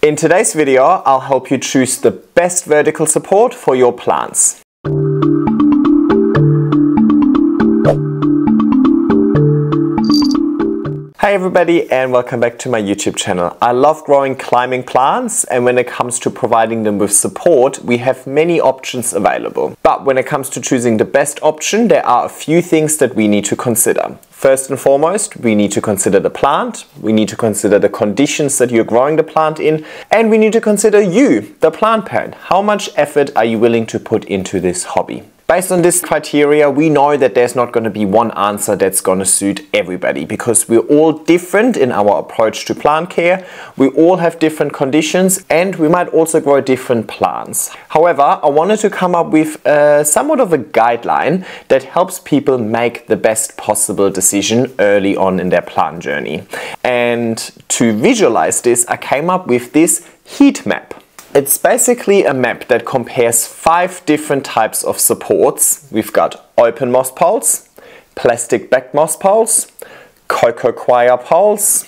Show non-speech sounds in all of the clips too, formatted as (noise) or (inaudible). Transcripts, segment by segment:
In today's video, I'll help you choose the best vertical support for your plants. Hi everybody and welcome back to my YouTube channel. I love growing climbing plants and when it comes to providing them with support, we have many options available. But when it comes to choosing the best option, there are a few things that we need to consider. First and foremost, we need to consider the plant, we need to consider the conditions that you're growing the plant in, and we need to consider you, the plant parent. How much effort are you willing to put into this hobby? Based on this criteria, we know that there's not going to be one answer that's going to suit everybody because we're all different in our approach to plant care. We all have different conditions and we might also grow different plants. However, I wanted to come up with uh, somewhat of a guideline that helps people make the best possible decision early on in their plant journey. And to visualize this, I came up with this heat map. It's basically a map that compares five different types of supports. We've got open moss poles, plastic back moss poles, coco coir poles,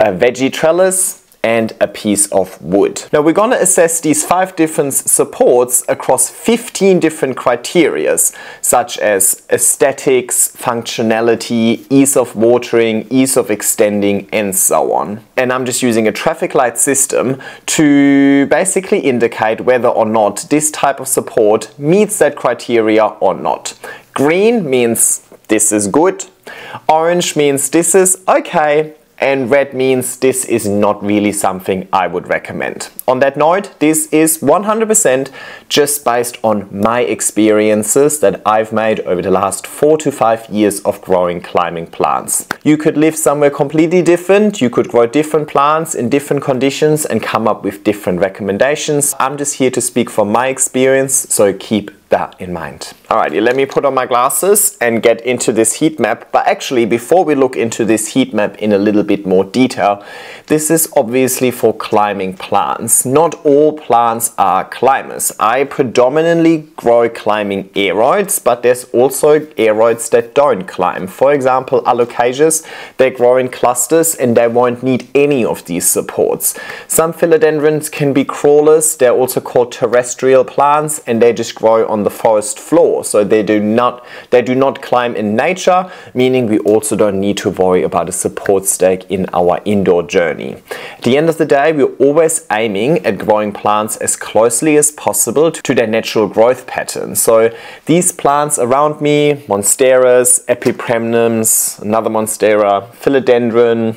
a veggie trellis, and a piece of wood. Now we're going to assess these five different supports across 15 different criterias such as aesthetics, functionality, ease of watering, ease of extending and so on. And I'm just using a traffic light system to basically indicate whether or not this type of support meets that criteria or not. Green means this is good. Orange means this is okay and red means this is not really something I would recommend. On that note, this is 100% just based on my experiences that I've made over the last four to five years of growing climbing plants. You could live somewhere completely different, you could grow different plants in different conditions and come up with different recommendations. I'm just here to speak from my experience, so keep that in mind. Alrighty, let me put on my glasses and get into this heat map. But actually, before we look into this heat map in a little bit more detail, this is obviously for climbing plants. Not all plants are climbers. I predominantly grow climbing aroids, but there's also aroids that don't climb. For example, alocasias, they grow in clusters and they won't need any of these supports. Some philodendrons can be crawlers. They're also called terrestrial plants and they just grow on the forest floor. So they do not they do not climb in nature, meaning we also don't need to worry about a support stake in our indoor journey. At the end of the day, we're always aiming at growing plants as closely as possible to their natural growth pattern. So these plants around me, Monsteras, Epipremnums, another Monstera, Philodendron,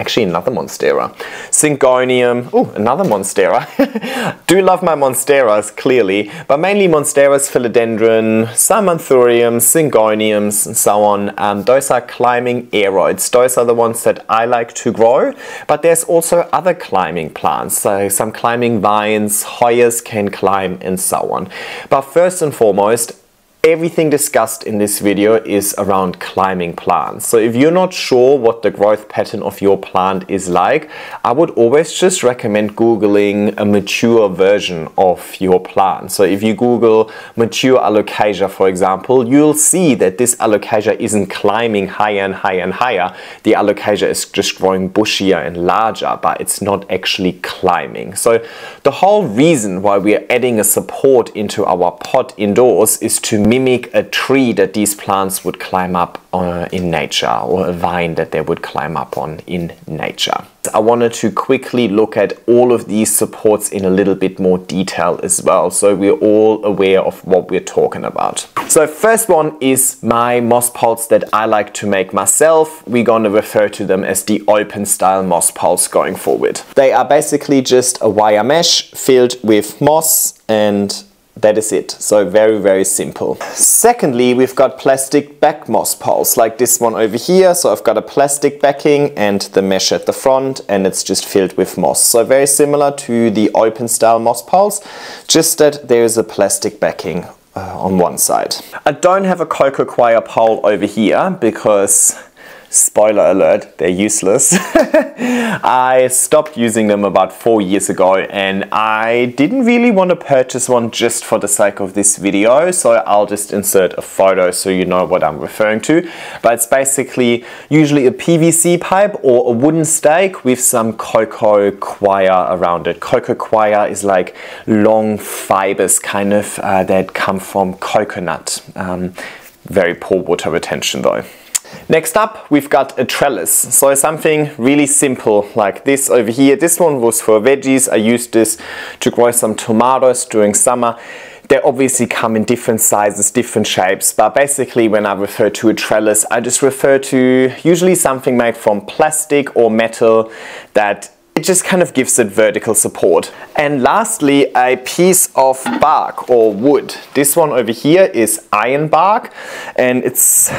Actually, another Monstera. Syngonium. Oh, another Monstera. (laughs) Do love my Monsteras, clearly. But mainly Monsteras, Philodendron, some Anthuriums, Syngoniums, and so on. Um, those are climbing aroids. Those are the ones that I like to grow. But there's also other climbing plants. So some climbing vines, Hoyas can climb, and so on. But first and foremost, Everything discussed in this video is around climbing plants. So if you're not sure what the growth pattern of your plant is like, I would always just recommend Googling a mature version of your plant. So if you Google mature alocasia, for example, you'll see that this alocasia isn't climbing higher and higher and higher. The alocasia is just growing bushier and larger, but it's not actually climbing. So the whole reason why we're adding a support into our pot indoors is to mimic a tree that these plants would climb up uh, in nature or a vine that they would climb up on in nature. I wanted to quickly look at all of these supports in a little bit more detail as well so we're all aware of what we're talking about. So first one is my moss poles that I like to make myself. We're going to refer to them as the open style moss poles going forward. They are basically just a wire mesh filled with moss and that is it. So very, very simple. Secondly, we've got plastic back moss poles like this one over here. So I've got a plastic backing and the mesh at the front and it's just filled with moss. So very similar to the open style moss poles, just that there is a plastic backing uh, on one side. I don't have a coco coir pole over here because spoiler alert, they're useless. (laughs) I stopped using them about four years ago and I didn't really want to purchase one just for the sake of this video, so I'll just insert a photo so you know what I'm referring to. But it's basically usually a PVC pipe or a wooden stake with some coco coir around it. Coco coir is like long fibers kind of uh, that come from coconut. Um, very poor water retention though. Next up, we've got a trellis. So something really simple like this over here. This one was for veggies. I used this to grow some tomatoes during summer. They obviously come in different sizes, different shapes, but basically when I refer to a trellis, I just refer to usually something made from plastic or metal that it just kind of gives it vertical support. And lastly, a piece of bark or wood. This one over here is iron bark and it's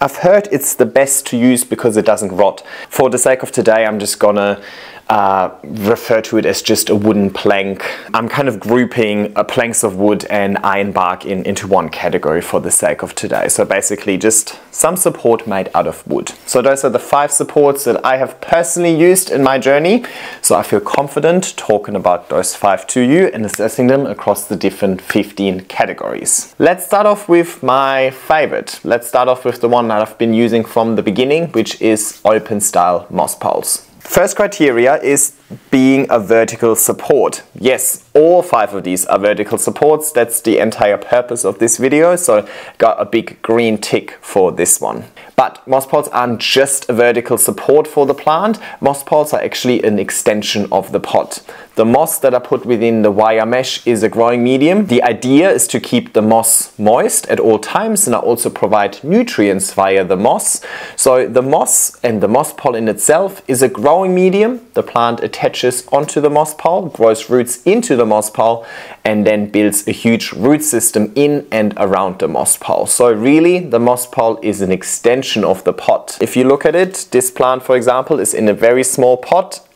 I've heard it's the best to use because it doesn't rot. For the sake of today, I'm just gonna uh, refer to it as just a wooden plank. I'm kind of grouping uh, planks of wood and iron bark in, into one category for the sake of today. So basically just some support made out of wood. So those are the five supports that I have personally used in my journey. So I feel confident talking about those five to you and assessing them across the different 15 categories. Let's start off with my favorite. Let's start off with the one that I've been using from the beginning, which is open style moss poles. First criteria is being a vertical support. Yes, all five of these are vertical supports. That's the entire purpose of this video. So got a big green tick for this one. But moss poles aren't just a vertical support for the plant. Moss poles are actually an extension of the pot. The moss that I put within the wire mesh is a growing medium. The idea is to keep the moss moist at all times and I also provide nutrients via the moss. So the moss and the moss pole in itself is a growing medium. The plant attaches onto the moss pole, grows roots into the moss pole and then builds a huge root system in and around the moss pole. So really the moss pole is an extension of the pot. If you look at it, this plant for example is in a very small pot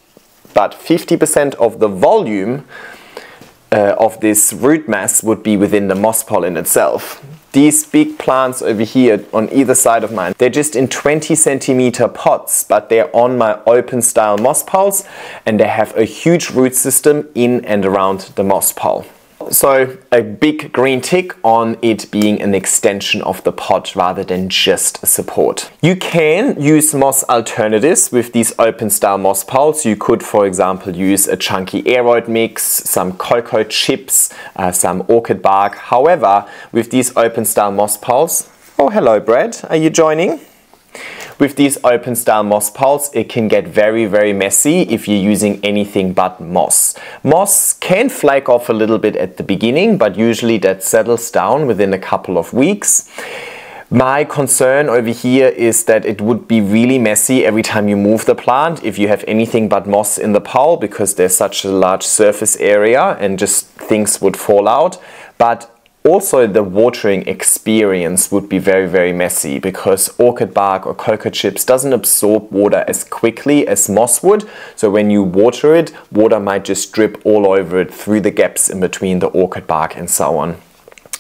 but 50% of the volume uh, of this root mass would be within the moss pole in itself. These big plants over here on either side of mine, they're just in 20 centimeter pots, but they're on my open style moss poles and they have a huge root system in and around the moss pole. So a big green tick on it being an extension of the pot rather than just support. You can use moss alternatives with these open style moss poles. You could, for example, use a chunky aroid mix, some coco chips, uh, some orchid bark. However, with these open style moss poles, oh hello Brad, are you joining? With these open style moss poles, it can get very, very messy if you're using anything but moss. Moss can flake off a little bit at the beginning, but usually that settles down within a couple of weeks. My concern over here is that it would be really messy every time you move the plant if you have anything but moss in the pole because there's such a large surface area and just things would fall out. But also, the watering experience would be very, very messy because orchid bark or coco chips doesn't absorb water as quickly as moss would. So when you water it, water might just drip all over it through the gaps in between the orchid bark and so on.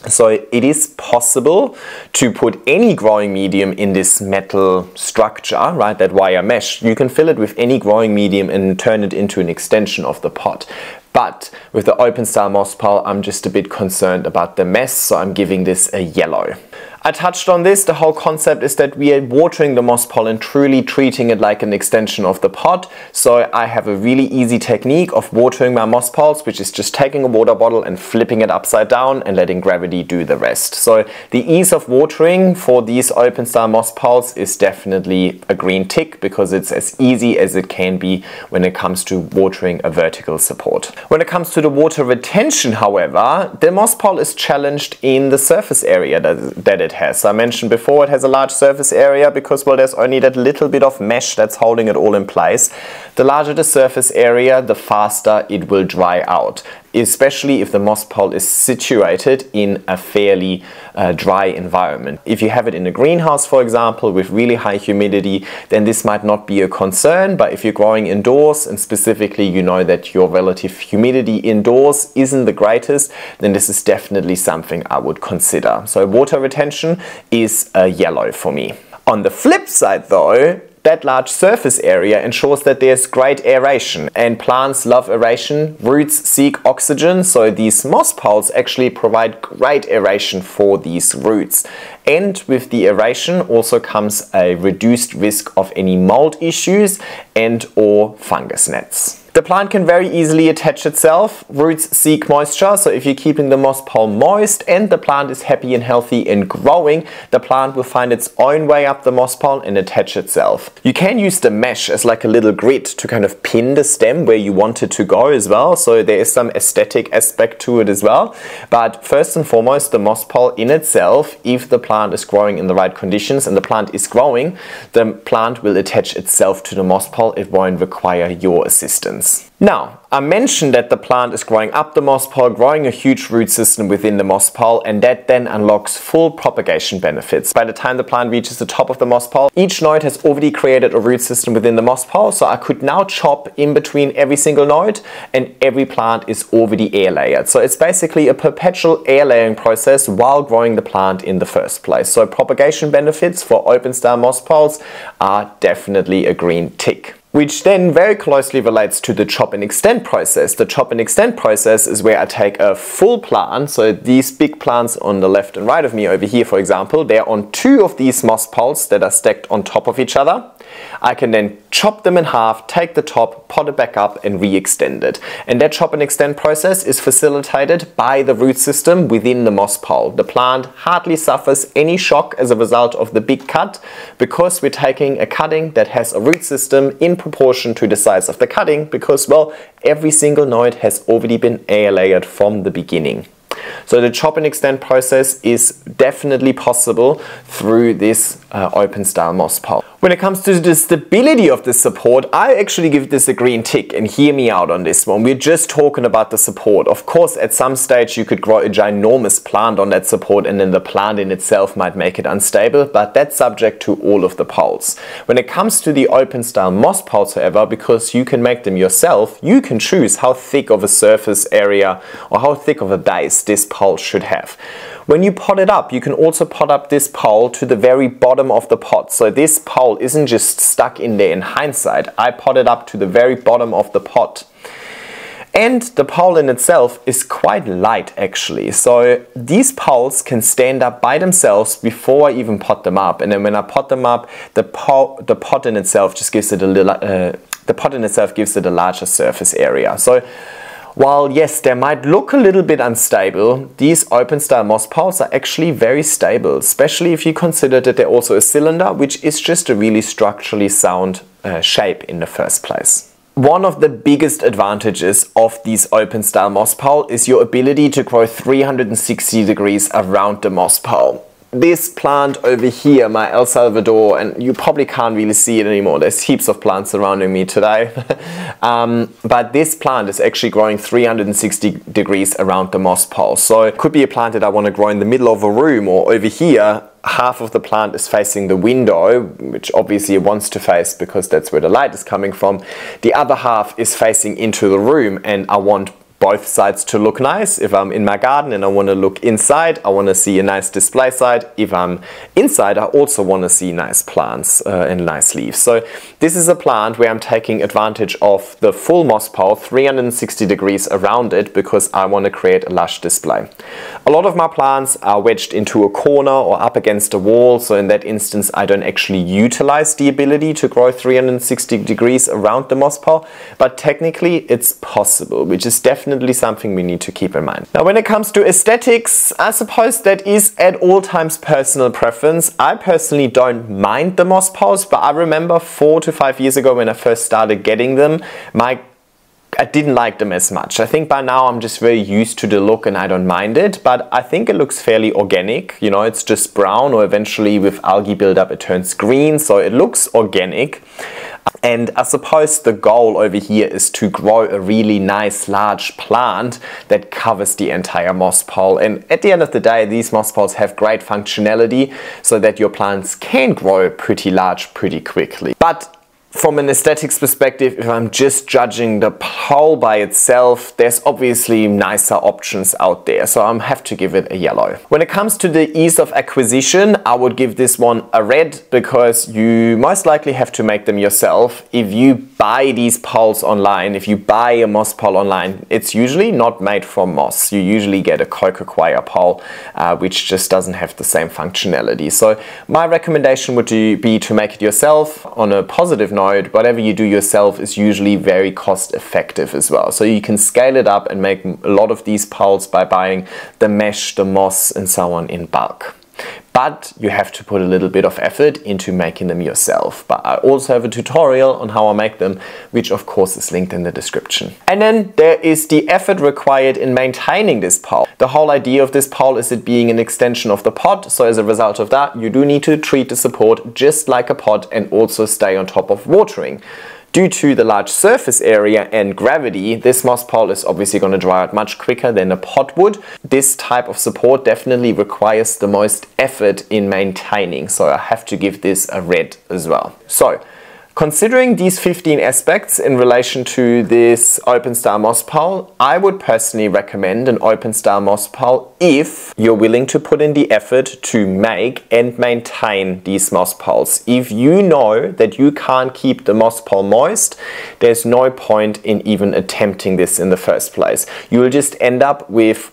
So it is possible to put any growing medium in this metal structure, right, that wire mesh. You can fill it with any growing medium and turn it into an extension of the pot. But with the open style moss pole, I'm just a bit concerned about the mess, so I'm giving this a yellow. I touched on this, the whole concept is that we are watering the moss pollen, truly treating it like an extension of the pot. So I have a really easy technique of watering my moss poles, which is just taking a water bottle and flipping it upside down and letting gravity do the rest. So the ease of watering for these open style moss poles is definitely a green tick because it's as easy as it can be when it comes to watering a vertical support. When it comes to the water retention, however, the moss pole is challenged in the surface area that it it has. I mentioned before it has a large surface area because, well, there's only that little bit of mesh that's holding it all in place. The larger the surface area, the faster it will dry out especially if the moss pole is situated in a fairly uh, dry environment. If you have it in a greenhouse, for example, with really high humidity, then this might not be a concern, but if you're growing indoors and specifically you know that your relative humidity indoors isn't the greatest, then this is definitely something I would consider. So water retention is a yellow for me. On the flip side though, that large surface area ensures that there's great aeration and plants love aeration, roots seek oxygen, so these moss poles actually provide great aeration for these roots. And with the aeration also comes a reduced risk of any mold issues and or fungus gnats. The plant can very easily attach itself. Roots seek moisture, so if you're keeping the moss pole moist and the plant is happy and healthy and growing, the plant will find its own way up the moss pole and attach itself. You can use the mesh as like a little grid to kind of pin the stem where you want it to go as well, so there is some aesthetic aspect to it as well. But first and foremost, the moss pole in itself, if the plant is growing in the right conditions and the plant is growing, the plant will attach itself to the moss pole. It won't require your assistance. Now, I mentioned that the plant is growing up the moss pole, growing a huge root system within the moss pole, and that then unlocks full propagation benefits. By the time the plant reaches the top of the moss pole, each node has already created a root system within the moss pole, so I could now chop in between every single node, and every plant is already air layered. So it's basically a perpetual air layering process while growing the plant in the first place. So propagation benefits for open style moss poles are definitely a green tick which then very closely relates to the chop and extend process. The chop and extend process is where I take a full plant, so these big plants on the left and right of me over here for example, they're on two of these moss poles that are stacked on top of each other. I can then chop them in half, take the top, pot it back up and re-extend it. And that chop and extend process is facilitated by the root system within the moss pole. The plant hardly suffers any shock as a result of the big cut because we're taking a cutting that has a root system in proportion to the size of the cutting because, well, every single node has already been air layered from the beginning. So the chop and extend process is definitely possible through this uh, open style moss pole. When it comes to the stability of the support, I actually give this a green tick and hear me out on this one. We're just talking about the support. Of course, at some stage you could grow a ginormous plant on that support and then the plant in itself might make it unstable, but that's subject to all of the poles. When it comes to the open style moss poles, however, because you can make them yourself, you can choose how thick of a surface area or how thick of a base this pole should have. When you pot it up, you can also pot up this pole to the very bottom of the pot. So this pole isn't just stuck in there in hindsight. I pot it up to the very bottom of the pot. And the pole in itself is quite light actually. So these poles can stand up by themselves before I even pot them up. And then when I pot them up, the, pot, the pot in itself just gives it a little, uh, the pot in itself gives it a larger surface area. So while yes, they might look a little bit unstable, these open style moss poles are actually very stable, especially if you consider that they're also a cylinder, which is just a really structurally sound uh, shape in the first place. One of the biggest advantages of these open style moss pole is your ability to grow 360 degrees around the moss pole this plant over here, my El Salvador, and you probably can't really see it anymore. There's heaps of plants surrounding me today. (laughs) um, but this plant is actually growing 360 degrees around the moss pole. So it could be a plant that I want to grow in the middle of a room or over here, half of the plant is facing the window, which obviously it wants to face because that's where the light is coming from. The other half is facing into the room and I want both sides to look nice. If I'm in my garden and I want to look inside, I want to see a nice display side. If I'm inside, I also want to see nice plants uh, and nice leaves. So this is a plant where I'm taking advantage of the full moss pole, 360 degrees around it, because I want to create a lush display. A lot of my plants are wedged into a corner or up against a wall. So in that instance, I don't actually utilize the ability to grow 360 degrees around the moss pole, but technically it's possible, which is definitely definitely something we need to keep in mind. Now when it comes to aesthetics, I suppose that is at all times personal preference. I personally don't mind the moss poles, but I remember four to five years ago when I first started getting them, my I didn't like them as much. I think by now I'm just very used to the look and I don't mind it, but I think it looks fairly organic. You know, it's just brown or eventually with algae buildup it turns green, so it looks organic. And I suppose the goal over here is to grow a really nice large plant that covers the entire moss pole. And at the end of the day, these moss poles have great functionality so that your plants can grow pretty large pretty quickly. But from an aesthetics perspective, if I'm just judging the pole by itself, there's obviously nicer options out there. So I have to give it a yellow. When it comes to the ease of acquisition, I would give this one a red because you most likely have to make them yourself. If you buy these poles online, if you buy a moss pole online, it's usually not made from moss. You usually get a Coco pole, uh, which just doesn't have the same functionality. So my recommendation would be to make it yourself on a positive note. Whatever you do yourself is usually very cost effective as well. So you can scale it up and make a lot of these poles by buying the mesh, the moss and so on in bulk but you have to put a little bit of effort into making them yourself. But I also have a tutorial on how I make them, which of course is linked in the description. And then there is the effort required in maintaining this pole. The whole idea of this pole is it being an extension of the pot, so as a result of that, you do need to treat the support just like a pot and also stay on top of watering. Due to the large surface area and gravity, this moss pole is obviously going to dry out much quicker than a pot would. This type of support definitely requires the most effort in maintaining, so I have to give this a red as well. So Considering these 15 aspects in relation to this open style moss pole, I would personally recommend an open style moss pole if you're willing to put in the effort to make and maintain these moss poles. If you know that you can't keep the moss pole moist, there's no point in even attempting this in the first place. You will just end up with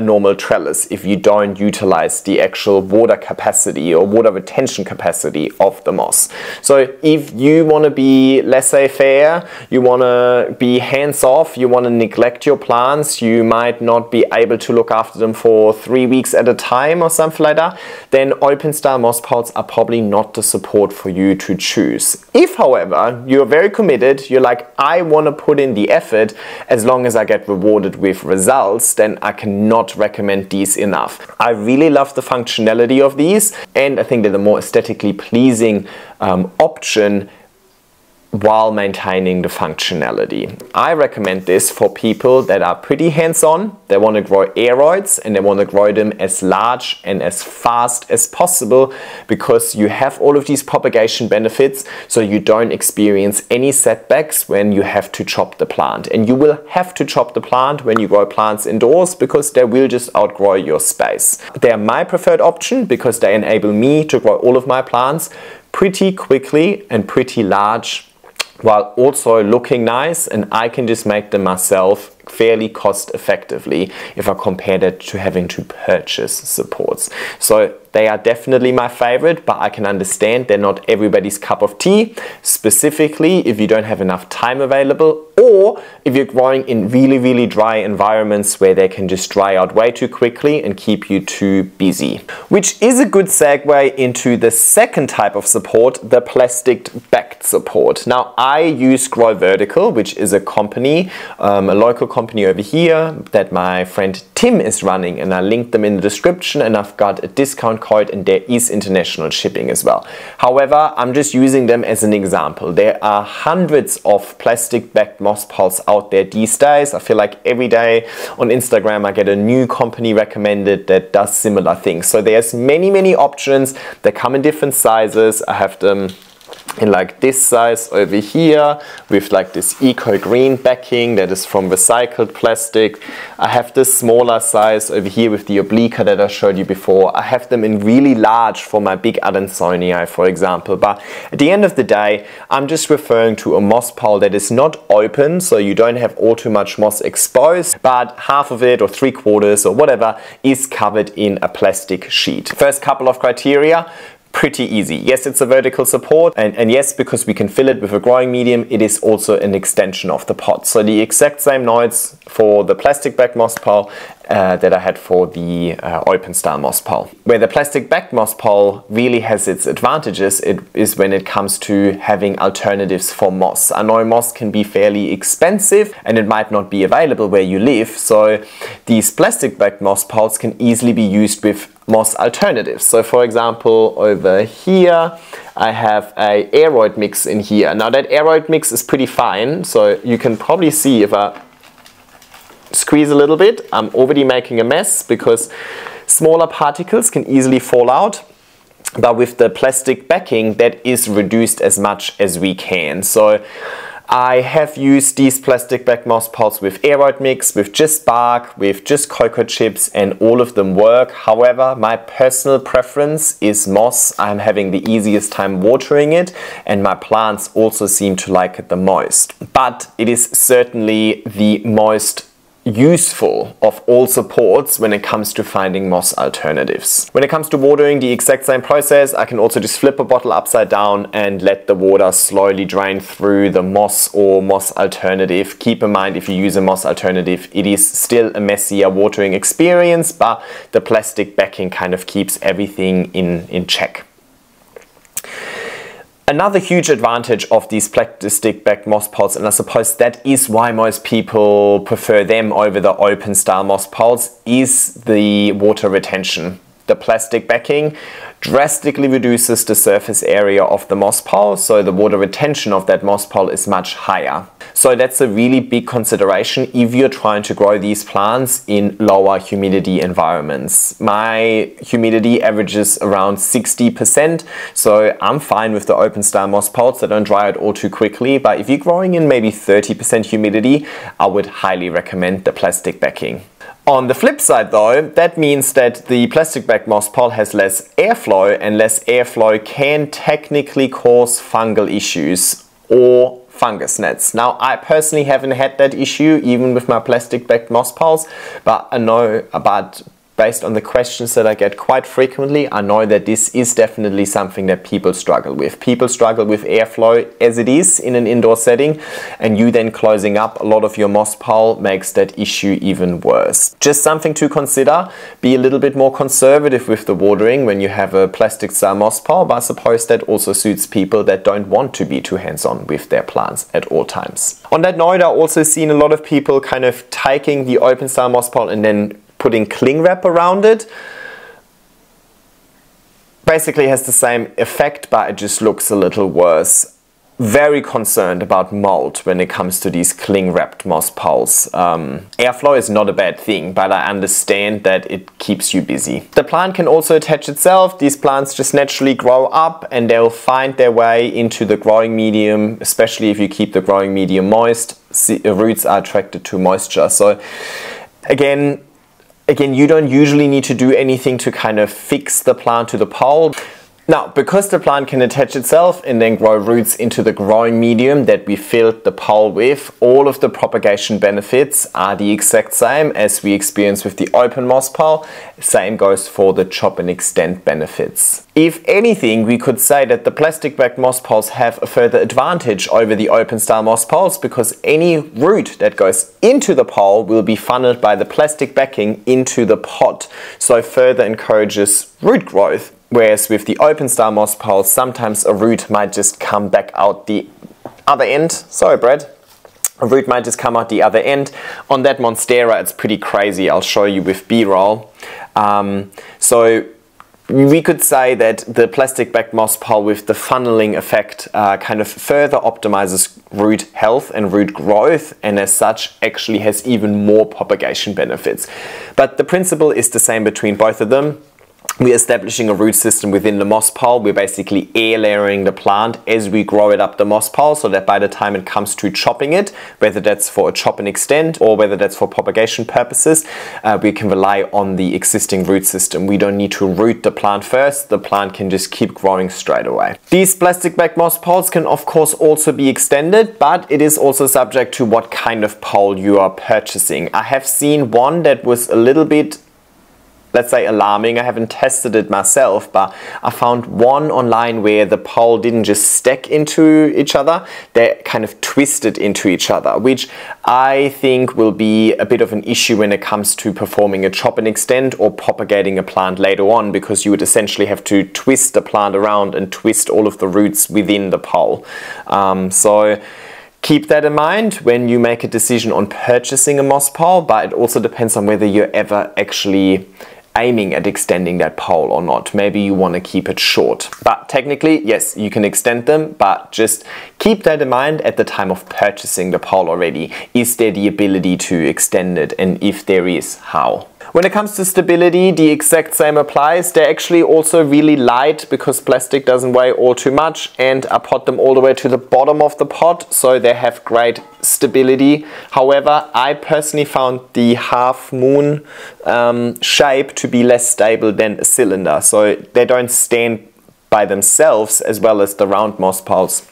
normal trellis if you don't utilize the actual water capacity or water retention capacity of the moss. So if you want to be laissez-faire, you want to be hands-off, you want to neglect your plants, you might not be able to look after them for three weeks at a time or something like that, then open style moss pots are probably not the support for you to choose. If however, you're very committed, you're like, I want to put in the effort as long as I get rewarded with results, then I cannot recommend these enough. I really love the functionality of these and I think they're the more aesthetically pleasing um, option while maintaining the functionality. I recommend this for people that are pretty hands-on, they want to grow aroids and they want to grow them as large and as fast as possible because you have all of these propagation benefits so you don't experience any setbacks when you have to chop the plant. And you will have to chop the plant when you grow plants indoors because they will just outgrow your space. They are my preferred option because they enable me to grow all of my plants pretty quickly and pretty large while also looking nice and I can just make them myself fairly cost effectively if I compare that to having to purchase supports. So they are definitely my favorite, but I can understand they're not everybody's cup of tea, specifically if you don't have enough time available or if you're growing in really, really dry environments where they can just dry out way too quickly and keep you too busy. Which is a good segue into the second type of support, the plastic backed support. Now I use Grow Vertical, which is a company, um, a local company over here that my friend Tim is running and I linked them in the description and I've got a discount code and there is international shipping as well. However, I'm just using them as an example. There are hundreds of plastic backed moss poles out there these days. I feel like every day on Instagram I get a new company recommended that does similar things. So there's many, many options. They come in different sizes. I have them in like this size over here with like this eco green backing that is from recycled plastic. I have this smaller size over here with the obliqua that I showed you before. I have them in really large for my big Adansonii for example but at the end of the day I'm just referring to a moss pole that is not open so you don't have all too much moss exposed but half of it or three quarters or whatever is covered in a plastic sheet. First couple of criteria pretty easy. Yes, it's a vertical support and, and yes, because we can fill it with a growing medium, it is also an extension of the pot. So the exact same nodes for the plastic back moss pole uh, that I had for the uh, open style moss pole. Where the plastic back moss pole really has its advantages it is when it comes to having alternatives for moss. I know moss can be fairly expensive and it might not be available where you live so these plastic back moss poles can easily be used with moss alternatives. So for example, over here, I have a aroid mix in here. Now that aroid mix is pretty fine, so you can probably see if I squeeze a little bit, I'm already making a mess because smaller particles can easily fall out. but with the plastic backing that is reduced as much as we can. So I have used these plastic back moss pots with aroid mix, with just bark, with just coco chips and all of them work. However, my personal preference is moss. I'm having the easiest time watering it and my plants also seem to like it the most. But it is certainly the most useful of all supports when it comes to finding moss alternatives. When it comes to watering the exact same process, I can also just flip a bottle upside down and let the water slowly drain through the moss or moss alternative. Keep in mind if you use a moss alternative, it is still a messier watering experience, but the plastic backing kind of keeps everything in, in check. Another huge advantage of these plastic back moss pots, and I suppose that is why most people prefer them over the open style moss pots, is the water retention. The plastic backing drastically reduces the surface area of the moss pole, so the water retention of that moss pole is much higher. So that's a really big consideration if you're trying to grow these plants in lower humidity environments. My humidity averages around 60%, so I'm fine with the open style moss pots that don't dry out all too quickly, but if you're growing in maybe 30% humidity, I would highly recommend the plastic backing. On the flip side though, that means that the plastic back moss pole has less airflow and less airflow can technically cause fungal issues or fungus gnats. Now I personally haven't had that issue even with my plastic back moss poles, but I know about based on the questions that I get quite frequently, I know that this is definitely something that people struggle with. People struggle with airflow as it is in an indoor setting, and you then closing up a lot of your moss pole makes that issue even worse. Just something to consider. Be a little bit more conservative with the watering when you have a plastic style moss pole, but I suppose that also suits people that don't want to be too hands-on with their plants at all times. On that note, I've also seen a lot of people kind of taking the open style moss pole and then putting cling wrap around it basically has the same effect but it just looks a little worse. Very concerned about mold when it comes to these cling wrapped moss poles. Um, airflow is not a bad thing but I understand that it keeps you busy. The plant can also attach itself. These plants just naturally grow up and they'll find their way into the growing medium especially if you keep the growing medium moist. Roots are attracted to moisture so again Again, you don't usually need to do anything to kind of fix the plant to the pole. Now, because the plant can attach itself and then grow roots into the growing medium that we filled the pole with, all of the propagation benefits are the exact same as we experience with the open moss pole. Same goes for the chop and extend benefits. If anything, we could say that the plastic back moss poles have a further advantage over the open style moss poles because any root that goes into the pole will be funneled by the plastic backing into the pot, so further encourages root growth Whereas with the open style moss pole, sometimes a root might just come back out the other end. Sorry, Brad. A root might just come out the other end. On that Monstera, it's pretty crazy. I'll show you with B-roll. Um, so we could say that the plastic back moss pole with the funneling effect uh, kind of further optimizes root health and root growth and as such actually has even more propagation benefits. But the principle is the same between both of them we're establishing a root system within the moss pole. We're basically air layering the plant as we grow it up the moss pole so that by the time it comes to chopping it, whether that's for a chop and extend or whether that's for propagation purposes, uh, we can rely on the existing root system. We don't need to root the plant first. The plant can just keep growing straight away. These plastic back moss poles can of course also be extended, but it is also subject to what kind of pole you are purchasing. I have seen one that was a little bit let's say alarming. I haven't tested it myself, but I found one online where the pole didn't just stack into each other, they kind of twisted into each other, which I think will be a bit of an issue when it comes to performing a chop and extend or propagating a plant later on because you would essentially have to twist the plant around and twist all of the roots within the pole. Um, so Keep that in mind when you make a decision on purchasing a moss pole, but it also depends on whether you're ever actually aiming at extending that pole or not. Maybe you want to keep it short. But technically, yes, you can extend them, but just keep that in mind at the time of purchasing the pole already. Is there the ability to extend it? And if there is, how? When it comes to stability, the exact same applies. They're actually also really light because plastic doesn't weigh all too much and I pot them all the way to the bottom of the pot so they have great stability. However, I personally found the half moon um, shape to be less stable than a cylinder. So they don't stand by themselves as well as the round moss poles.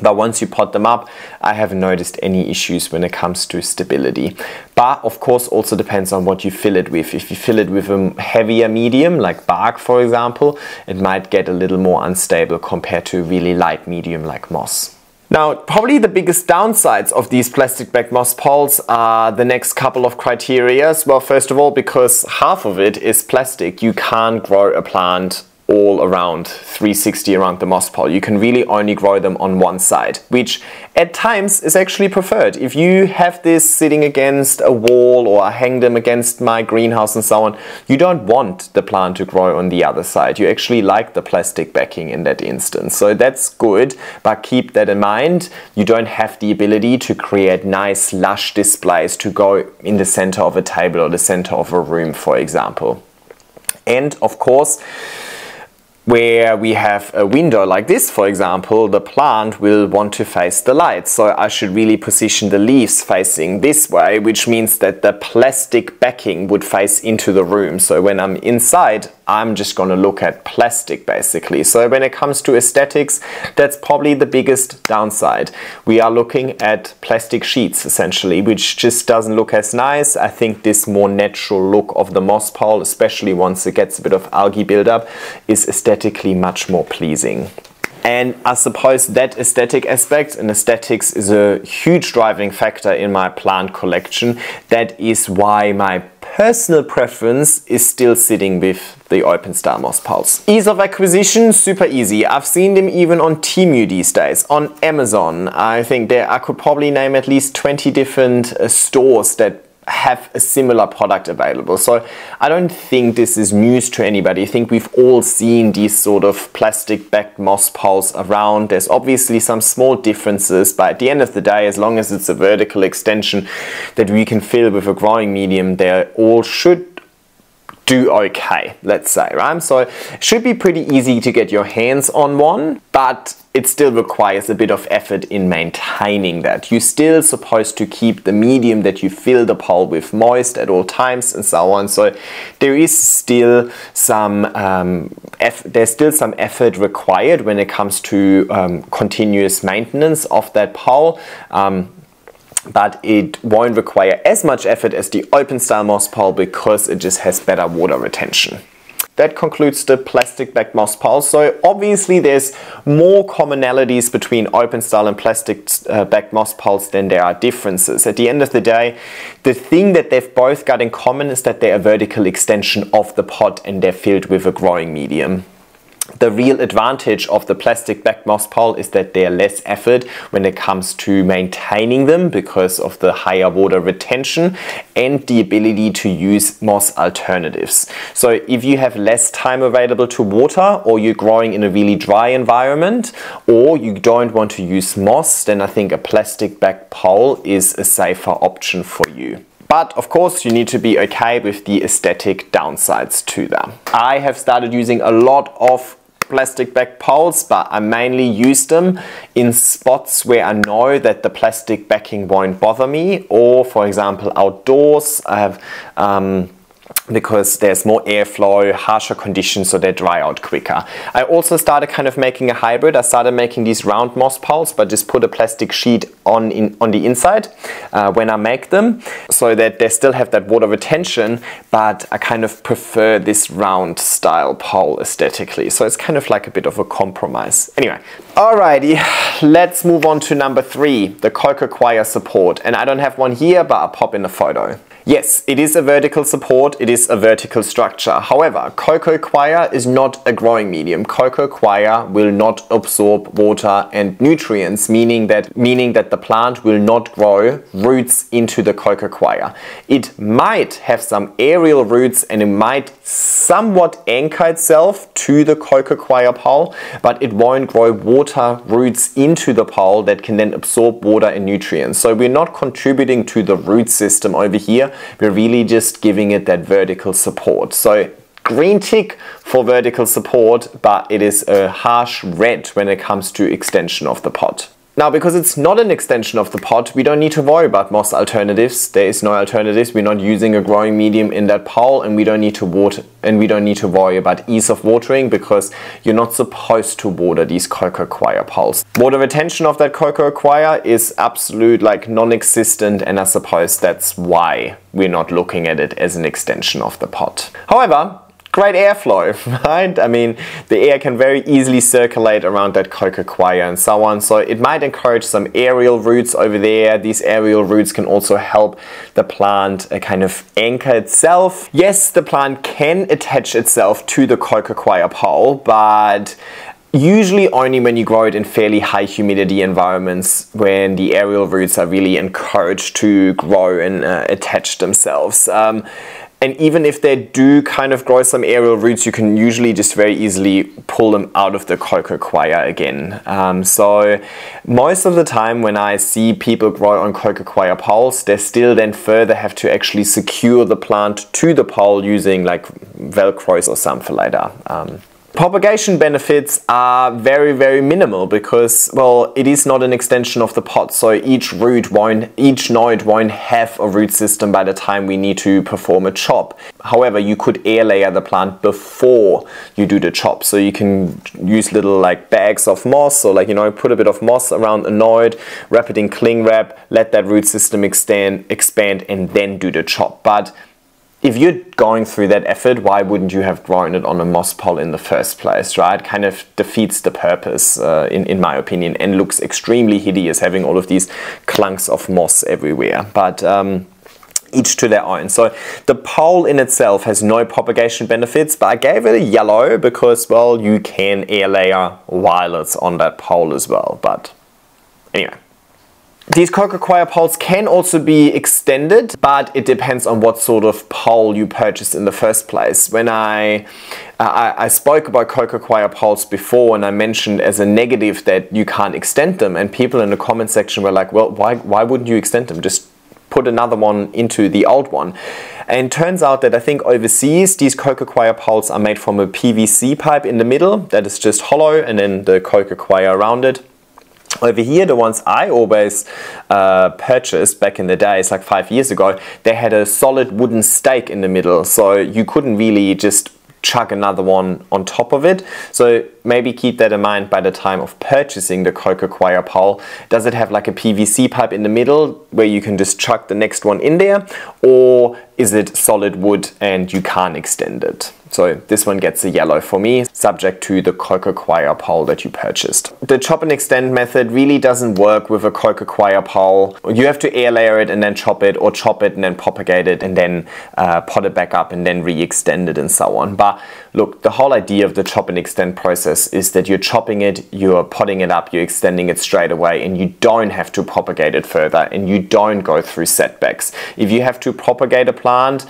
But once you pot them up, I haven't noticed any issues when it comes to stability. But of course also depends on what you fill it with. If you fill it with a heavier medium, like bark for example, it might get a little more unstable compared to a really light medium like moss. Now, probably the biggest downsides of these plastic back moss poles are the next couple of criterias. Well, first of all, because half of it is plastic, you can't grow a plant all around 360 around the moss pole. You can really only grow them on one side, which at times is actually preferred. If you have this sitting against a wall or I hang them against my greenhouse and so on, you don't want the plant to grow on the other side. You actually like the plastic backing in that instance. So that's good, but keep that in mind. You don't have the ability to create nice lush displays to go in the center of a table or the center of a room, for example. And of course, where we have a window like this, for example, the plant will want to face the light. So I should really position the leaves facing this way, which means that the plastic backing would face into the room. So when I'm inside, I'm just going to look at plastic basically. So when it comes to aesthetics, that's probably the biggest downside. We are looking at plastic sheets essentially, which just doesn't look as nice. I think this more natural look of the moss pole, especially once it gets a bit of algae buildup, is aesthetically much more pleasing. And I suppose that aesthetic aspect, and aesthetics is a huge driving factor in my plant collection. That is why my personal preference is still sitting with the open style moss poles. Ease of acquisition, super easy. I've seen them even on Temu these days, on Amazon. I think there I could probably name at least 20 different uh, stores that have a similar product available. So I don't think this is news to anybody. I think we've all seen these sort of plastic backed moss poles around. There's obviously some small differences, but at the end of the day, as long as it's a vertical extension that we can fill with a growing medium, they all should do okay, let's say, right? So it should be pretty easy to get your hands on one, but it still requires a bit of effort in maintaining that. You're still supposed to keep the medium that you fill the pole with moist at all times and so on. So there is still some um, there's still some effort required when it comes to um, continuous maintenance of that pole. Um, but it won't require as much effort as the open style moss pole because it just has better water retention. That concludes the plastic back moss pole. So obviously there's more commonalities between open style and plastic uh, back moss poles than there are differences. At the end of the day, the thing that they've both got in common is that they're a vertical extension of the pot and they're filled with a growing medium the real advantage of the plastic back moss pole is that they're less effort when it comes to maintaining them because of the higher water retention and the ability to use moss alternatives. So if you have less time available to water or you're growing in a really dry environment or you don't want to use moss, then I think a plastic back pole is a safer option for you. But of course, you need to be okay with the aesthetic downsides to them. I have started using a lot of plastic back poles, but I mainly use them in spots where I know that the plastic backing won't bother me, or for example, outdoors. I have um, because there's more airflow, harsher conditions, so they dry out quicker. I also started kind of making a hybrid. I started making these round moss poles, but just put a plastic sheet on, in, on the inside uh, when I make them, so that they still have that water retention, but I kind of prefer this round style pole aesthetically. So it's kind of like a bit of a compromise. Anyway, alrighty, let's move on to number three, the Coco Coir support. And I don't have one here, but I'll pop in a photo. Yes, it is a vertical support, it is a vertical structure. However, Coco Coir is not a growing medium. Coco Coir will not absorb water and nutrients, meaning that, meaning that the plant will not grow roots into the Coco Coir. It might have some aerial roots and it might somewhat anchor itself to the Coco Coir pole, but it won't grow water roots into the pole that can then absorb water and nutrients. So we're not contributing to the root system over here we're really just giving it that vertical support. So green tick for vertical support, but it is a harsh red when it comes to extension of the pot. Now, because it's not an extension of the pot, we don't need to worry about moss alternatives. There is no alternatives. We're not using a growing medium in that pole and we don't need to water and we don't need to worry about ease of watering because you're not supposed to water these coco coir poles. Water retention of that coco coir is absolute like non-existent and I suppose that's why we're not looking at it as an extension of the pot. However, great airflow, (laughs) right? I mean, the air can very easily circulate around that coco coir and so on. So it might encourage some aerial roots over there. These aerial roots can also help the plant uh, kind of anchor itself. Yes, the plant can attach itself to the coco coir pole, but usually only when you grow it in fairly high humidity environments when the aerial roots are really encouraged to grow and uh, attach themselves. Um, and even if they do kind of grow some aerial roots, you can usually just very easily pull them out of the coco coir again. Um, so most of the time when I see people grow on coco coir poles, they still then further have to actually secure the plant to the pole using like Velcros or something like that. Um, Propagation benefits are very, very minimal because, well, it is not an extension of the pot, so each root won't, each node won't have a root system by the time we need to perform a chop. However, you could air layer the plant before you do the chop, so you can use little like bags of moss, or like, you know, put a bit of moss around a node, wrap it in cling wrap, let that root system extend, expand, and then do the chop. But if you're going through that effort, why wouldn't you have grown it on a moss pole in the first place, right? Kind of defeats the purpose, uh, in, in my opinion, and looks extremely hideous having all of these clunks of moss everywhere. But um, each to their own. So the pole in itself has no propagation benefits, but I gave it a yellow because, well, you can air layer while it's on that pole as well. But anyway. These coco coir poles can also be extended, but it depends on what sort of pole you purchased in the first place. When I, uh, I, I, spoke about coco coir poles before and I mentioned as a negative that you can't extend them and people in the comment section were like, well, why, why wouldn't you extend them? Just put another one into the old one. And turns out that I think overseas these coco coir poles are made from a PVC pipe in the middle that is just hollow and then the coco coir around it. Over here, the ones I always uh, purchased back in the days, like five years ago, they had a solid wooden stake in the middle, so you couldn't really just chuck another one on top of it. So maybe keep that in mind by the time of purchasing the coco coir pole. Does it have like a PVC pipe in the middle where you can just chuck the next one in there? Or is it solid wood and you can't extend it? So this one gets a yellow for me, subject to the coco coir pole that you purchased. The chop and extend method really doesn't work with a coco coir pole. You have to air layer it and then chop it, or chop it and then propagate it and then uh, pot it back up and then re-extend it and so on. But look, the whole idea of the chop and extend process is that you're chopping it, you're potting it up, you're extending it straight away, and you don't have to propagate it further and you don't go through setbacks. If you have to propagate a plant,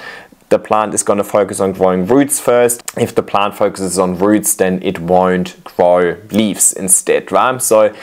the plant is going to focus on growing roots first. If the plant focuses on roots, then it won't grow leaves instead, right? So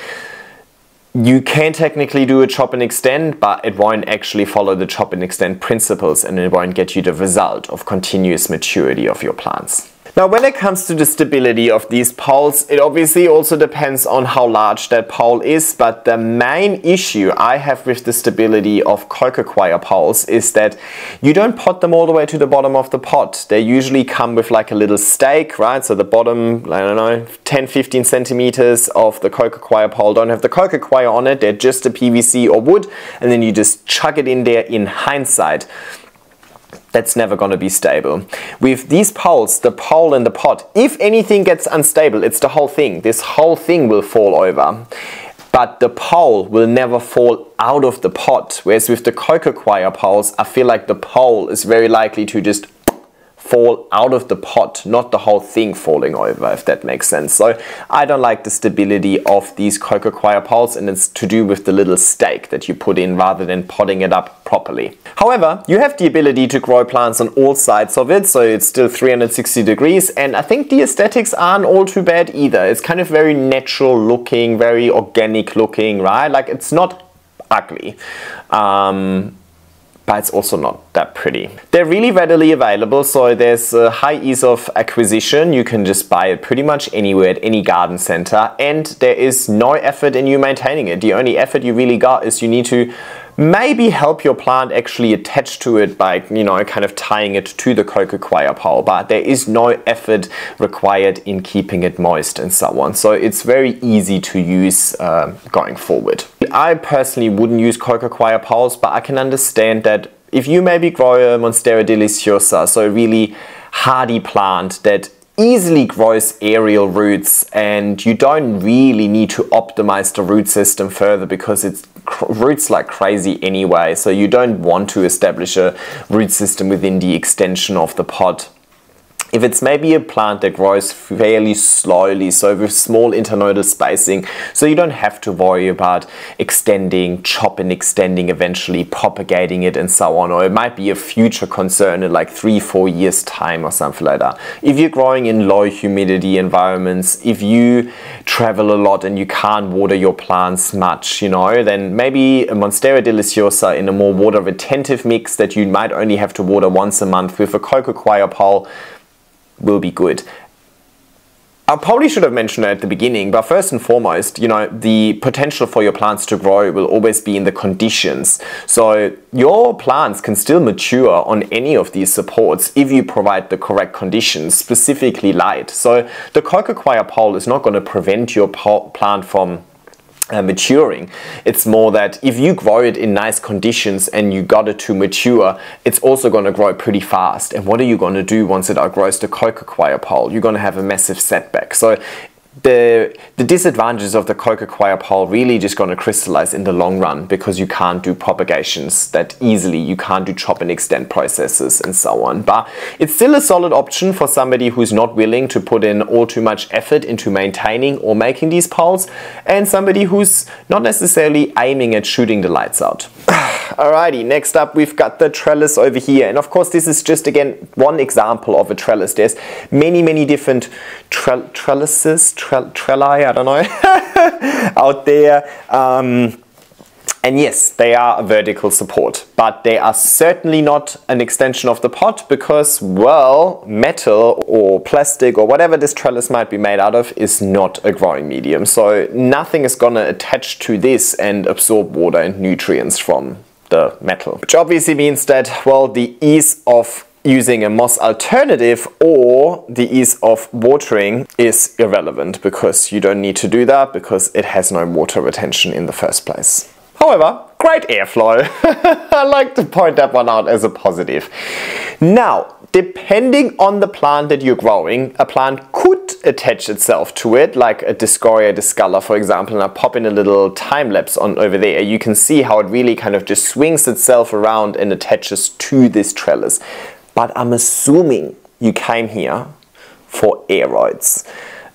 you can technically do a chop and extend, but it won't actually follow the chop and extend principles and it won't get you the result of continuous maturity of your plants. Now when it comes to the stability of these poles, it obviously also depends on how large that pole is, but the main issue I have with the stability of coco coir poles is that you don't pot them all the way to the bottom of the pot. They usually come with like a little stake, right? So the bottom, I don't know, 10, 15 centimeters of the coco coir pole don't have the coco coir on it, they're just a PVC or wood, and then you just chuck it in there in hindsight that's never going to be stable. With these poles, the pole and the pot, if anything gets unstable, it's the whole thing. This whole thing will fall over. But the pole will never fall out of the pot. Whereas with the coco coir poles, I feel like the pole is very likely to just fall out of the pot, not the whole thing falling over, if that makes sense. So I don't like the stability of these coco coir poles and it's to do with the little stake that you put in rather than potting it up properly. However, you have the ability to grow plants on all sides of it, so it's still 360 degrees and I think the aesthetics aren't all too bad either. It's kind of very natural looking, very organic looking, right? Like it's not ugly. Um, but it's also not that pretty. They're really readily available, so there's a high ease of acquisition. You can just buy it pretty much anywhere at any garden center, and there is no effort in you maintaining it. The only effort you really got is you need to maybe help your plant actually attach to it by, you know, kind of tying it to the coco pole, but there is no effort required in keeping it moist and so on. So it's very easy to use uh, going forward. I personally wouldn't use coco poles, but I can understand that if you maybe grow a Monstera deliciosa, so a really hardy plant that easily grows aerial roots and you don't really need to optimize the root system further because it roots like crazy anyway so you don't want to establish a root system within the extension of the pot if it's maybe a plant that grows fairly slowly, so with small internodal spacing, so you don't have to worry about extending, chopping, extending, eventually propagating it and so on, or it might be a future concern in like three, four years time or something like that. If you're growing in low humidity environments, if you travel a lot and you can't water your plants much, you know, then maybe a Monstera deliciosa in a more water retentive mix that you might only have to water once a month with a coco coir pole will be good. I probably should have mentioned it at the beginning, but first and foremost, you know, the potential for your plants to grow will always be in the conditions. So your plants can still mature on any of these supports if you provide the correct conditions, specifically light. So the coir pole is not going to prevent your plant from uh, maturing. It's more that if you grow it in nice conditions and you got it to mature, it's also going to grow pretty fast. And what are you going to do once it outgrows the coco coir pole? You're going to have a massive setback. So the, the disadvantages of the coco coir pole really just going to crystallize in the long run because you can't do propagations that easily, you can't do chop and extend processes and so on. But it's still a solid option for somebody who's not willing to put in all too much effort into maintaining or making these poles and somebody who's not necessarily aiming at shooting the lights out. (sighs) Alrighty, next up we've got the trellis over here. And of course this is just again one example of a trellis. There's many, many different tre trellises, tre trelli, I don't know, (laughs) out there. Um, and yes, they are a vertical support, but they are certainly not an extension of the pot because, well, metal or plastic or whatever this trellis might be made out of is not a growing medium. So nothing is gonna attach to this and absorb water and nutrients from the metal. Which obviously means that, well, the ease of using a moss alternative or the ease of watering is irrelevant because you don't need to do that because it has no water retention in the first place. However, great airflow. (laughs) I like to point that one out as a positive. Now, depending on the plant that you're growing, a plant could attach itself to it, like a Dioscorea discolor, for example, and I pop in a little time lapse on over there. You can see how it really kind of just swings itself around and attaches to this trellis. But I'm assuming you came here for aroids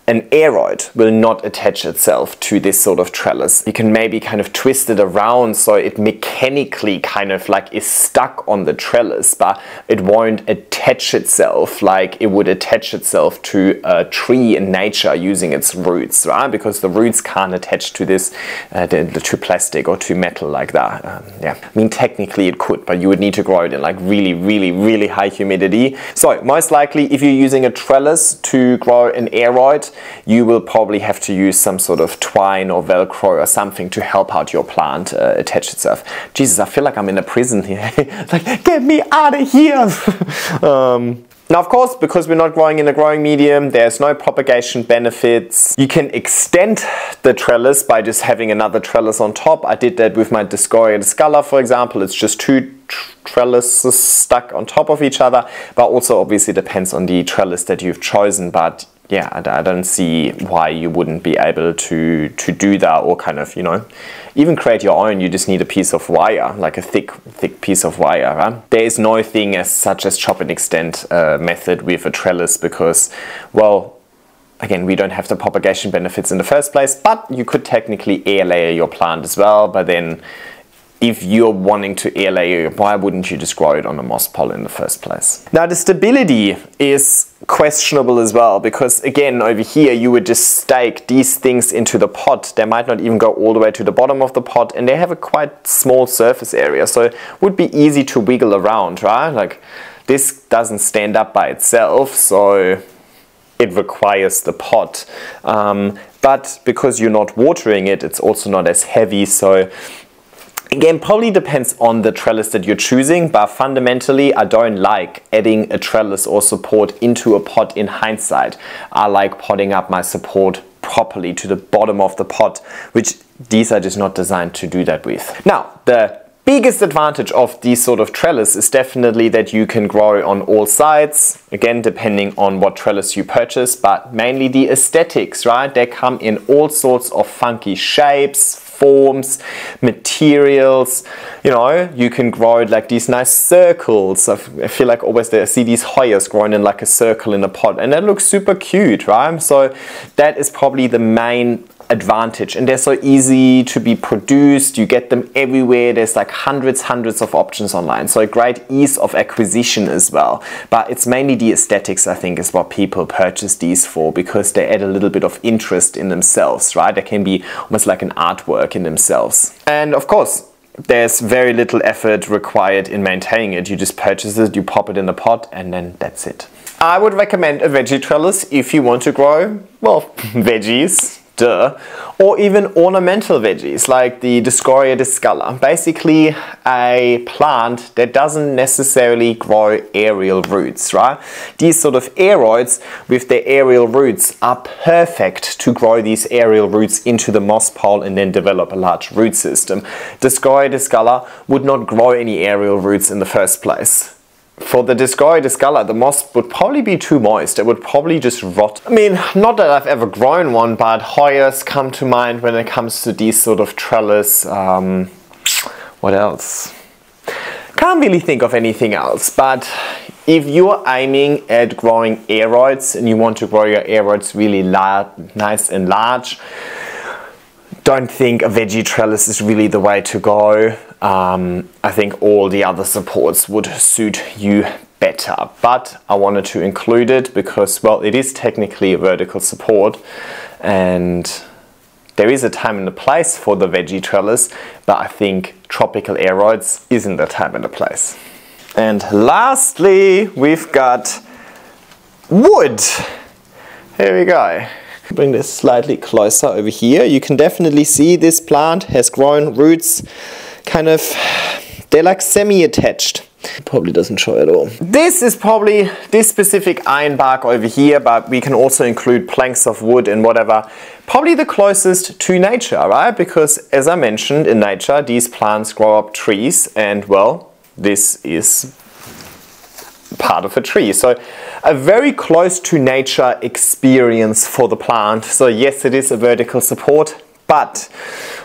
an aroid will not attach itself to this sort of trellis. You can maybe kind of twist it around so it mechanically kind of like is stuck on the trellis, but it won't attach itself like it would attach itself to a tree in nature using its roots, right? Because the roots can't attach to this, uh, to plastic or to metal like that. Um, yeah, I mean technically it could, but you would need to grow it in like really, really, really high humidity. So most likely if you're using a trellis to grow an aroid, you will probably have to use some sort of twine or velcro or something to help out your plant uh, attach itself. Jesus, I feel like I'm in a prison here. (laughs) like, get me out of here! (laughs) um, now, of course, because we're not growing in a growing medium, there's no propagation benefits. You can extend the trellis by just having another trellis on top. I did that with my Dioscorea discolor, for example. It's just two trellises stuck on top of each other, but also obviously depends on the trellis that you've chosen. But yeah, I, I, don't see why you wouldn't be able to to do that or kind of you know even create your own. You just need a piece of wire, like a thick thick piece of wire. Right? There is no thing as such as chop and extend uh, method with a trellis because well again, we don't have the propagation benefits in the first place, but you could technically air layer your plant as well, but then if you're wanting to layer, why wouldn't you just grow it on a moss pole in the first place? Now the stability is questionable as well because again over here you would just stake these things into the pot. They might not even go all the way to the bottom of the pot and they have a quite small surface area so it would be easy to wiggle around, right? Like this doesn't stand up by itself so it requires the pot. Um, but because you're not watering it, it's also not as heavy so Again, probably depends on the trellis that you're choosing, but fundamentally I don't like adding a trellis or support into a pot in hindsight. I like potting up my support properly to the bottom of the pot, which these are just not designed to do that with. Now, the biggest advantage of these sort of trellis is definitely that you can grow on all sides again depending on what trellis you purchase but mainly the aesthetics right they come in all sorts of funky shapes forms, materials. You know, you can grow it like these nice circles. I feel like always I see these Hoyas growing in like a circle in a pot and that looks super cute, right? So that is probably the main advantage and they're so easy to be produced. You get them everywhere. There's like hundreds hundreds of options online. So a great ease of acquisition as well. But it's mainly the aesthetics I think is what people purchase these for because they add a little bit of interest in themselves right? They can be almost like an artwork in themselves. And of course there's very little effort required in maintaining it. You just purchase it you pop it in the pot and then that's it. I would recommend a veggie trellis if you want to grow. Well (laughs) veggies duh, or even ornamental veggies like the Dioscorea discolor. Basically a plant that doesn't necessarily grow aerial roots, right? These sort of aroids with their aerial roots are perfect to grow these aerial roots into the moss pole and then develop a large root system. Dioscorea discolor would not grow any aerial roots in the first place for the Dioscorea discolor, the moss would probably be too moist. It would probably just rot. I mean, not that I've ever grown one, but Hoyas come to mind when it comes to these sort of trellis. Um, what else? Can't really think of anything else, but if you're aiming at growing aroids and you want to grow your aroids really large, nice and large, don't think a veggie trellis is really the way to go. Um, I think all the other supports would suit you better, but I wanted to include it because, well, it is technically a vertical support and there is a time and a place for the veggie trellis, but I think tropical aroids isn't the time and the place. And lastly, we've got wood. Here we go. Bring this slightly closer over here. You can definitely see this plant has grown roots kind of, they're like semi-attached. Probably doesn't show at all. This is probably this specific iron bark over here, but we can also include planks of wood and whatever. Probably the closest to nature, right? Because as I mentioned, in nature, these plants grow up trees and well, this is part of a tree. So a very close to nature experience for the plant. So yes, it is a vertical support, but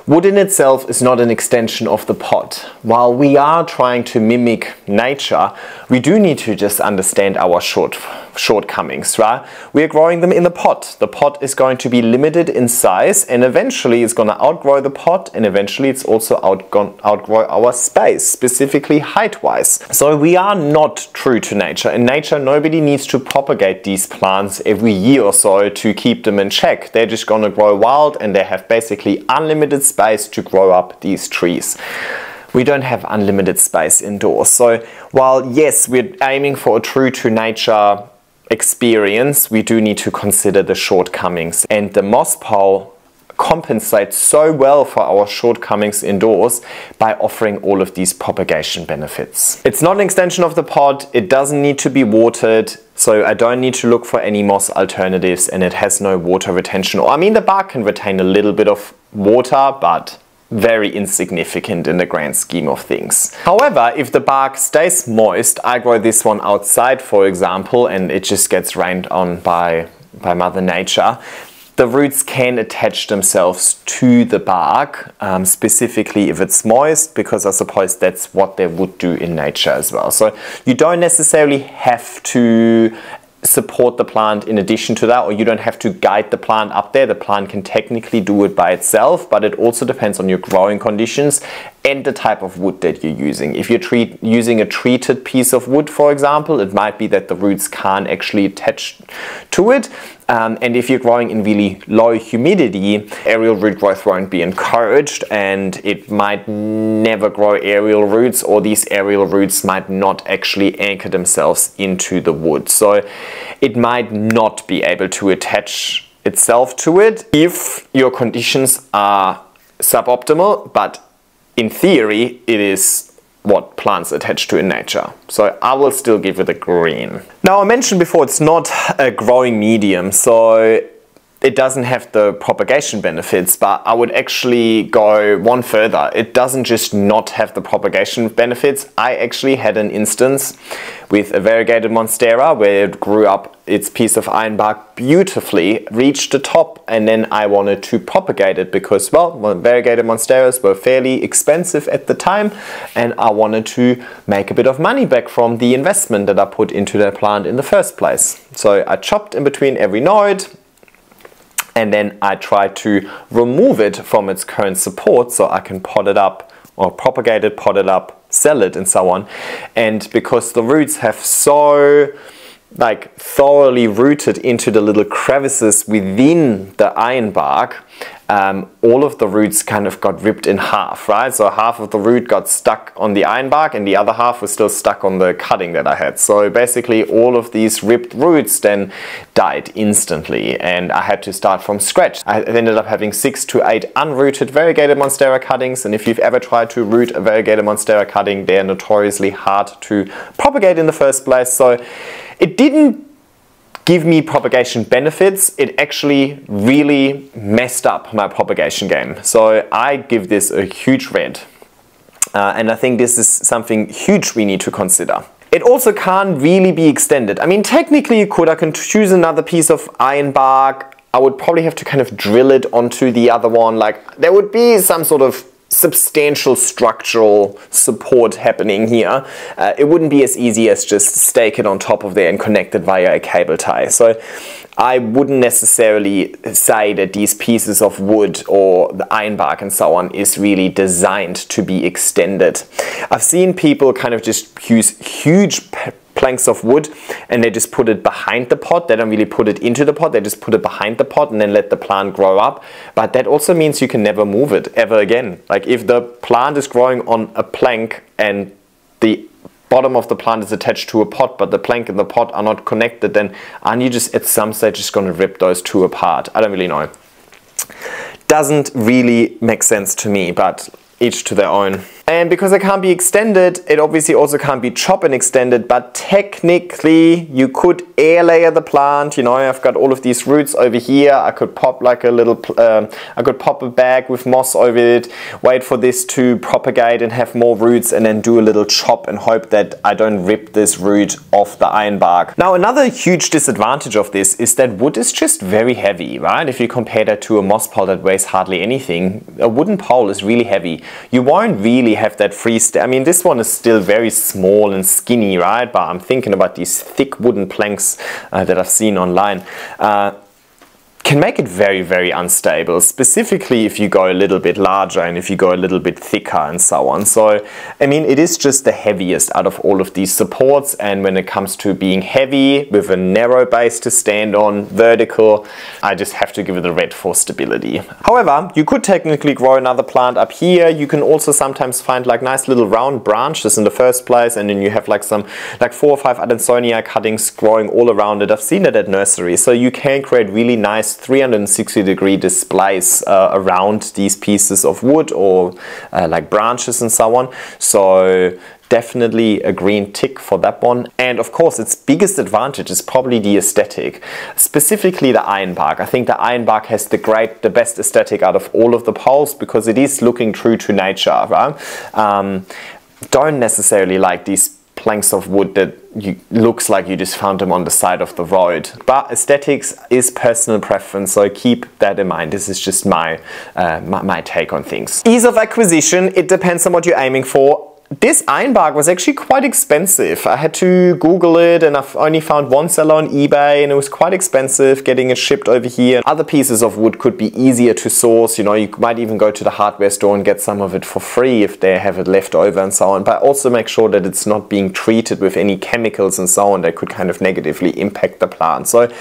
wood in itself is not an extension of the pot. While we are trying to mimic nature, we do need to just understand our short, shortcomings, right? We're growing them in the pot. The pot is going to be limited in size and eventually it's going to outgrow the pot and eventually it's also outgrow our space, specifically height-wise. So we are not true to nature. In nature, nobody needs to propagate these plants every year or so to keep them in check. They're just going to grow wild and they have basically unlimited space to grow up these trees we don't have unlimited space indoors. So while yes, we're aiming for a true to nature experience, we do need to consider the shortcomings. And the moss pole compensates so well for our shortcomings indoors by offering all of these propagation benefits. It's not an extension of the pot, it doesn't need to be watered, so I don't need to look for any moss alternatives and it has no water retention. Or I mean the bark can retain a little bit of water, but very insignificant in the grand scheme of things. However, if the bark stays moist, I grow this one outside, for example, and it just gets rained on by, by Mother Nature, the roots can attach themselves to the bark, um, specifically if it's moist, because I suppose that's what they would do in nature as well. So you don't necessarily have to support the plant in addition to that or you don't have to guide the plant up there. The plant can technically do it by itself but it also depends on your growing conditions and the type of wood that you're using. If you're treat, using a treated piece of wood, for example, it might be that the roots can't actually attach to it. Um, and if you're growing in really low humidity, aerial root growth won't be encouraged and it might never grow aerial roots or these aerial roots might not actually anchor themselves into the wood. So it might not be able to attach itself to it if your conditions are suboptimal, but in theory, it is what plants attach to in nature. So I will still give it a green. Now I mentioned before it's not a growing medium, so it doesn't have the propagation benefits, but I would actually go one further. It doesn't just not have the propagation benefits. I actually had an instance with a variegated monstera where it grew up its piece of ironbark beautifully, reached the top, and then I wanted to propagate it because, well, variegated monsteras were fairly expensive at the time, and I wanted to make a bit of money back from the investment that I put into that plant in the first place. So I chopped in between every node, and then I try to remove it from its current support so I can pot it up or propagate it, pot it up, sell it and so on. And because the roots have so like thoroughly rooted into the little crevices within the iron bark, um, all of the roots kind of got ripped in half, right? So half of the root got stuck on the iron bark and the other half was still stuck on the cutting that I had. So basically all of these ripped roots then died instantly and I had to start from scratch. I ended up having six to eight unrooted variegated monstera cuttings and if you've ever tried to root a variegated monstera cutting, they're notoriously hard to propagate in the first place. So it didn't give me propagation benefits, it actually really messed up my propagation game. So I give this a huge red. Uh, and I think this is something huge we need to consider. It also can't really be extended. I mean, technically you could. I can choose another piece of iron bark. I would probably have to kind of drill it onto the other one. Like, there would be some sort of substantial structural support happening here. Uh, it wouldn't be as easy as just stake it on top of there and connect it via a cable tie. So I wouldn't necessarily say that these pieces of wood or the iron bark and so on is really designed to be extended. I've seen people kind of just use huge planks of wood and they just put it behind the pot. They don't really put it into the pot, they just put it behind the pot and then let the plant grow up. But that also means you can never move it ever again. Like if the plant is growing on a plank and the bottom of the plant is attached to a pot, but the plank and the pot are not connected, then aren't you just at some stage just going to rip those two apart? I don't really know. Doesn't really make sense to me, but each to their own. And because it can't be extended, it obviously also can't be chopped and extended, but technically you could air layer the plant. You know, I've got all of these roots over here. I could pop like a little, um, I could pop a bag with moss over it, wait for this to propagate and have more roots and then do a little chop and hope that I don't rip this root off the iron bark. Now, another huge disadvantage of this is that wood is just very heavy, right? If you compare that to a moss pole that weighs hardly anything, a wooden pole is really heavy. You won't really have that free I mean, this one is still very small and skinny, right? But I'm thinking about these thick wooden planks uh, that I've seen online. Uh, can make it very, very unstable, specifically if you go a little bit larger and if you go a little bit thicker and so on. So, I mean, it is just the heaviest out of all of these supports. And when it comes to being heavy with a narrow base to stand on, vertical, I just have to give it a red for stability. However, you could technically grow another plant up here. You can also sometimes find like nice little round branches in the first place. And then you have like some, like four or five Adansonii cuttings growing all around it. I've seen it at nurseries. So you can create really nice 360 degree displays uh, around these pieces of wood or uh, like branches and so on. So definitely a green tick for that one. And of course, its biggest advantage is probably the aesthetic, specifically the ironbark. I think the ironbark has the great, the best aesthetic out of all of the poles because it is looking true to nature, right? Um, don't necessarily like these planks of wood that you, looks like you just found them on the side of the road. But aesthetics is personal preference, so keep that in mind. This is just my, uh, my, my take on things. Ease of acquisition, it depends on what you're aiming for this iron bark was actually quite expensive. I had to Google it and I've only found one seller on eBay and it was quite expensive getting it shipped over here. Other pieces of wood could be easier to source. You know, you might even go to the hardware store and get some of it for free if they have it left over and so on. But also make sure that it's not being treated with any chemicals and so on that could kind of negatively impact the plant. So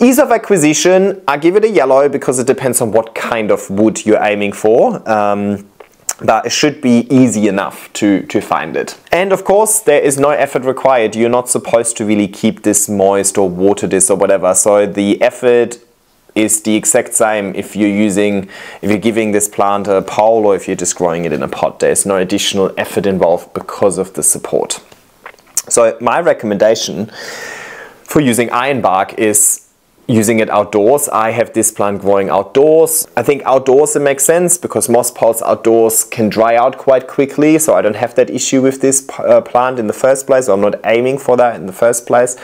ease of acquisition, I give it a yellow because it depends on what kind of wood you're aiming for. Um, but it should be easy enough to, to find it. And of course, there is no effort required. You're not supposed to really keep this moist or water this or whatever. So the effort is the exact same if you're using, if you're giving this plant a pole or if you're just growing it in a pot. There's no additional effort involved because of the support. So my recommendation for using iron bark is using it outdoors. I have this plant growing outdoors. I think outdoors it makes sense because moss poles outdoors can dry out quite quickly so I don't have that issue with this uh, plant in the first place. So I'm not aiming for that in the first place.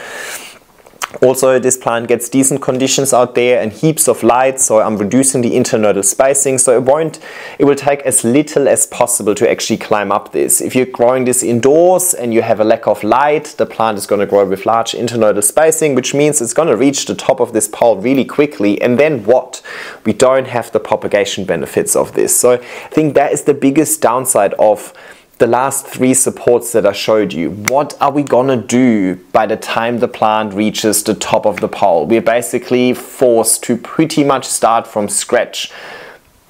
Also, this plant gets decent conditions out there and heaps of light, so I'm reducing the internodal spacing, so it won't, it will take as little as possible to actually climb up this. If you're growing this indoors and you have a lack of light, the plant is going to grow with large internodal spacing, which means it's going to reach the top of this pole really quickly, and then what? We don't have the propagation benefits of this. So I think that is the biggest downside of the last three supports that I showed you, what are we gonna do by the time the plant reaches the top of the pole? We're basically forced to pretty much start from scratch.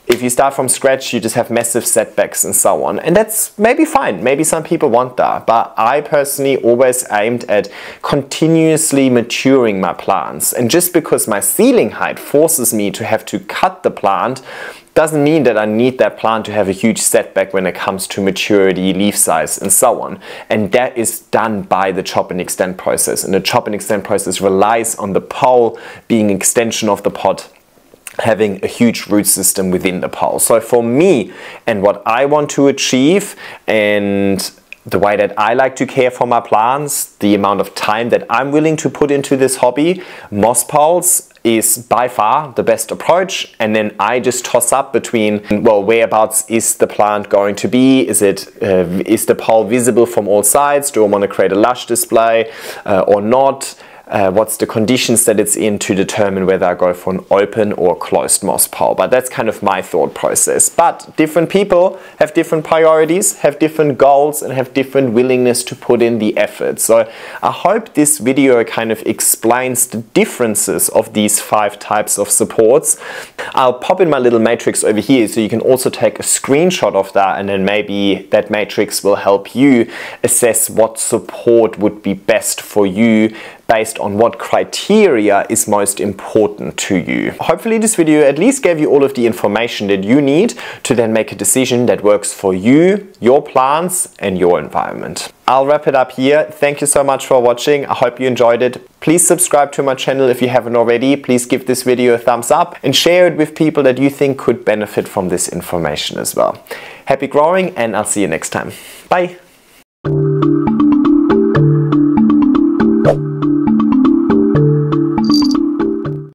If you start from scratch, you just have massive setbacks and so on. And that's maybe fine. Maybe some people want that. But I personally always aimed at continuously maturing my plants. And just because my ceiling height forces me to have to cut the plant doesn't mean that I need that plant to have a huge setback when it comes to maturity, leaf size, and so on. And that is done by the chop and extend process. And the chop and extend process relies on the pole being extension of the pot having a huge root system within the pole. So for me and what I want to achieve and the way that I like to care for my plants, the amount of time that I'm willing to put into this hobby, moss poles is by far the best approach. And then I just toss up between well whereabouts is the plant going to be? Is it uh, is the pole visible from all sides? Do I want to create a lush display uh, or not uh, what's the conditions that it's in to determine whether I go for an open or closed moss pole. But that's kind of my thought process. But different people have different priorities, have different goals, and have different willingness to put in the effort. So I hope this video kind of explains the differences of these five types of supports. I'll pop in my little matrix over here so you can also take a screenshot of that and then maybe that matrix will help you assess what support would be best for you based on what criteria is most important to you. Hopefully this video at least gave you all of the information that you need to then make a decision that works for you, your plants and your environment. I'll wrap it up here. Thank you so much for watching. I hope you enjoyed it. Please subscribe to my channel if you haven't already. Please give this video a thumbs up and share it with people that you think could benefit from this information as well. Happy growing and I'll see you next time. Bye.